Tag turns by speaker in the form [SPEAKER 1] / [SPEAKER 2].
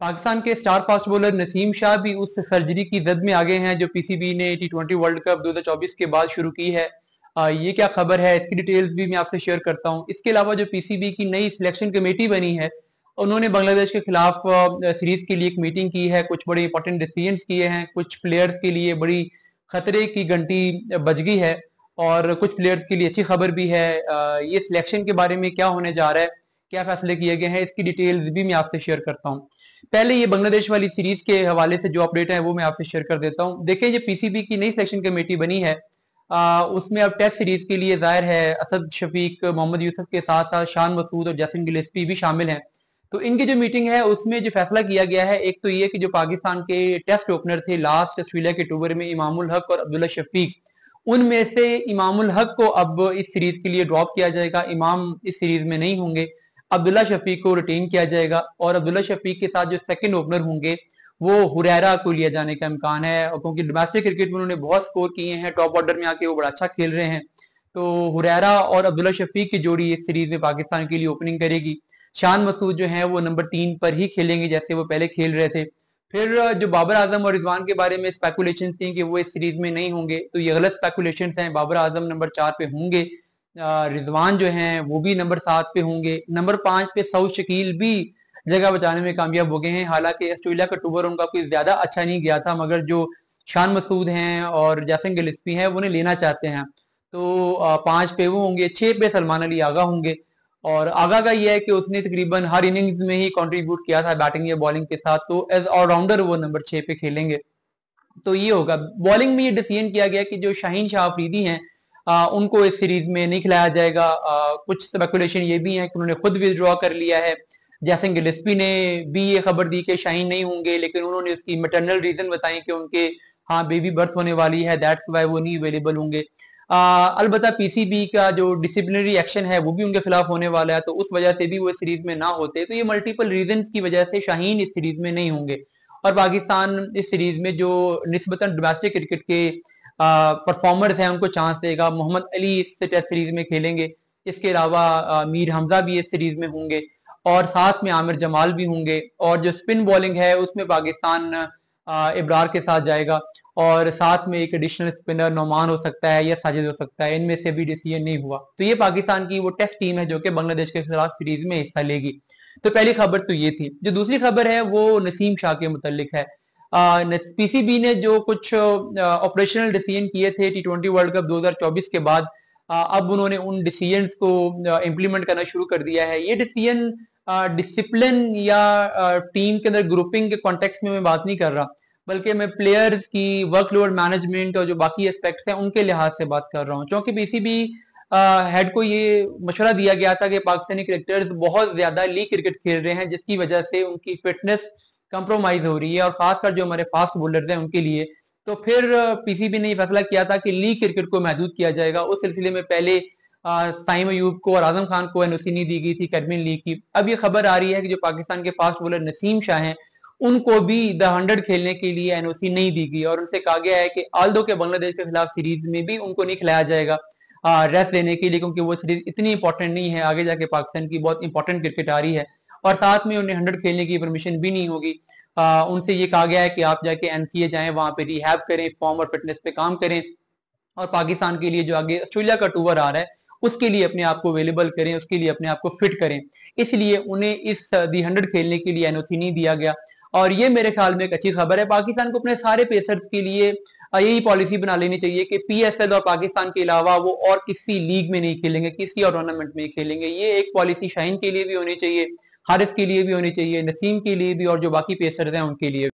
[SPEAKER 1] पाकिस्तान के star fast bowler Naseem Shah भी उस सर्जरी की जद में आगे हैं जो पीसीबी ने टी ट्वेंटी वर्ल्ड कप 2024 के बाद शुरू की है। आ, ये क्या खबर है? इसकी डिटेल्स भी मैं आपसे शेयर करता हूँ। इसके अलावा जो पीसीबी की नई सिलेक्शन कमेटी बनी है उन्होंने बांग्लादेश के खिलाफ सीरीज़ के लिए एक मीटिंग की है। कुछ बड़े इंपॉर्टेंट डिसीज़न किए हैं। कुछ प्लेयर्स के लिए बड़ी खतरे की घंटी बज गई है और कुछ प्लेयर्स के लिए अच्छी खबर भी है। ये सिलेक्शन के बारे में क्या होने जा रहा है? क्या फैसले किए गए हैं इसकी डिटेल्स भी मैं आपसे शेयर करता हूँ। पहले ये बांग्लादेश वाली सीरीज़ के हवाले से जो अपडेट है वो मैं आपसे शेयर कर देता हूँ। देखिए ये पीसीबी की नई सेक्शन कमेटी बनी है। आ, उसमें अब टेस्ट सीरीज़ के लिए ज़ाहिर है असद शफीक मोहम्मद यूसुफ के साथ साथ शान मसूद और जैसन गिलेस्पी भी शामिल हैं। तो इनकी जो मीटिंग है उसमें जो फैसला किया गया है एक तो ये कि जो पाकिस्तान के टेस्ट ओपनर थे लास्ट ऑस्ट्रेलिया के टूबर में इमामुल हक और अब्दुल्ला शफीक उनमें से इमामुल हक को अब इस सीरीज़ के लिए ड्रॉप किया जाएगा। इमाम इस सीरीज़ में नहीं होंगे। अब्दुल्ला शफीक को रिटेन किया जाएगा और अब्दुल्ला शफीक के साथ जो सेकंड ओपनर होंगे, वो हुरैरा को लिया जाने का इम्कान है क्योंकि डोमेस्टिक क्रिकेट में उन्होंने बहुत स्कोर किए हैं टॉप ऑर्डर में आके वो बड़ा अच्छा खेल रहे हैं। तो हुरैरा और अब्दुल्ला शफीक की जोड़ी इस सीरीज़ में पाकिस्तान के लिए ओपनिंग करेगी। शान मसूद जो है, वो नंबर तीन पर ही खेलेंगे जैसे वो पहले खेल रहे थे। फिर, जो बाबर आज़म और रिजवान के बारे में स्पेकुलेशन थी कि वो इस सीरीज़ में नहीं होंगे तो ये गलत स्पेकुलेशन हैं। बाबर आज़म नंबर चार पे होंगे। रिजवान जो हैं, वो भी नंबर सात पे होंगे। नंबर पाँच पे सऊद शकील भी जगह बचाने में कामयाब हो गए हैं। हालाँकि ऑस्ट्रेलिया का टूबर उनका कोई ज़्यादा अच्छा नहीं गया था, मगर जो शान मसूद हैं और जैसन गिलिस्पी हैं उन्हें लेना चाहते हैं। तो पाँच पे वो होंगे, छह पे सलमान अली आगा होंगे। और आगा का ये है कि उसने तकरीबन हर इनिंग्स में ही कंट्रीब्यूट किया था बैटिंग या बॉलिंग के साथ। तो एज ऑलराउंडर वो नंबर छह पे खेलेंगे। तो ये होगा। बॉलिंग में ये डिसीज़न किया गया कि जो शाहीन शाह अफरीदी हैं आ, उनको इस सीरीज़ में नहीं खिलाया जाएगा। आ, कुछ स्पेकुलेशन ये भी है कि उन्होंने खुद विद्रॉ कर लिया है। जैसे गिलिस्पी ने भी ये खबर दी कि शाहीन नहीं होंगे लेकिन उन्होंने उसकी मटरनल रीजन बताई कि उनके हाँ बेबी बर्थ होने वाली है दैट्स वाई वो नहीं अवेलेबल होंगे। अलबत् पीसीबी का जो डिसिप्लिनरी एक्शन है वो भी उनके खिलाफ होने वाला है तो उस वजह से भी वो इस सीरीज़ में ना होते। तो ये मल्टीपल रीजन की वजह से शाहीन इस सीरीज़ में नहीं होंगे। और पाकिस्तान इस सीरीज़ में जो नस्बता डोमेस्टिक क्रिकेट के परफॉर्मर्स हैं, उनको चांस देगा। मोहम्मद अली इस टेस्ट सीरीज़ में खेलेंगे। इसके अलावा मीर हमजा भी इस सीरीज़ में होंगे और साथ में आमिर जमाल भी होंगे और जो स्पिन बॉलिंग है, उसमें पाकिस्तान इब्रार के साथ जाएगा और साथ में एक एडिशनल स्पिनर नोमान हो सकता है या साजिद हो सकता है। इनमें से भी डिसीज़न नहीं हुआ। तो ये पाकिस्तान की वो टेस्ट टीम है जो कि बांग्लादेश के खिलाफ सीरीज़ में हिस्सा लेगी। तो पहली खबर तो ये थी। जो दूसरी खबर है, वो नसीम शाह के मुतलिक है। पीसीबी ने जो कुछ ऑपरेशनल डिसीज़न किए थे टी ट्वेंटी वर्ल्ड कप 2024 के बाद अब उन्होंने उन डिसीज़न को इम्प्लीमेंट करना शुरू कर दिया है। ये डिसीज़न डिसिप्लिन या टीम के अंदर ग्रुपिंग के कॉन्टेक्स्ट में मैं बात नहीं कर रहा, बल्कि मैं प्लेयर्स की वर्कलोड मैनेजमेंट और जो बाकी एस्पेक्ट्स हैं उनके लिहाज से बात कर रहा हूँ। क्योंकि पीसीबी हेड को ये मशवरा दिया गया था कि पाकिस्तानी क्रिकेटर्स बहुत ज़्यादा लीग क्रिकेट खेल रहे हैं, जिसकी वजह से उनकी फिटनेस कंप्रोमाइज हो रही है और खासकर जो हमारे फास्ट बोलर्स हैं उनके लिए। तो फिर पीसीबी ने यह फैसला किया था कि लीग क्रिकेट को महदूद किया जाएगा। उस सिलसिले में पहले साइम अयूब को और आज़म खान को एनओसी नहीं दी गई थी कैडमिन लीग की। अब ये खबर आ रही है कि जो पाकिस्तान के फास्ट बोलर नसीम शाह हैं, उनको भी द हंड्रेड खेलने के लिए एनओसी नहीं दी गई और उनसे कहा गया है कि आल्दो के बांग्लादेश के खिलाफ सीरीज़ में भी उनको नहीं खिलाया जाएगा रेस्ट देने के लिए, क्योंकि वो सीरीज़ इतनी इंपॉर्टेंट नहीं है, आगे जाके पाकिस्तान की बहुत इंपॉर्टेंट क्रिकेट आ रही है। और साथ में उन्हें हंड्रेड खेलने की परमिशन भी नहीं होगी। उनसे ये कहा गया है कि आप जाके एनसीए जाएँ, वहाँ पे रिहैब करें फॉर्म और फिटनेस पे काम करें और पाकिस्तान के लिए जो आगे ऑस्ट्रेलिया का टूर आ रहा है, उसके लिए अपने आप को अवेलेबल करें, उसके लिए अपने आप को फिट करें। इसलिए उन्हें इस दी हंड्रेड खेलने के लिए एनओसी नहीं दिया गया। और ये मेरे ख्याल में एक अच्छी खबर है। पाकिस्तान को अपने सारे पेसर्स के लिए यही पॉलिसी बना लेनी चाहिए कि पीएसएल और पाकिस्तान के अलावा वो और किसी लीग में नहीं खेलेंगे, किसी और टूर्नामेंट में खेलेंगे। ये एक पॉलिसी शाइन के लिए भी होनी चाहिए। हारिस के लिए भी होनी चाहिए, नसीम के लिए भी, और जो बाकी पेसर्स हैं उनके लिए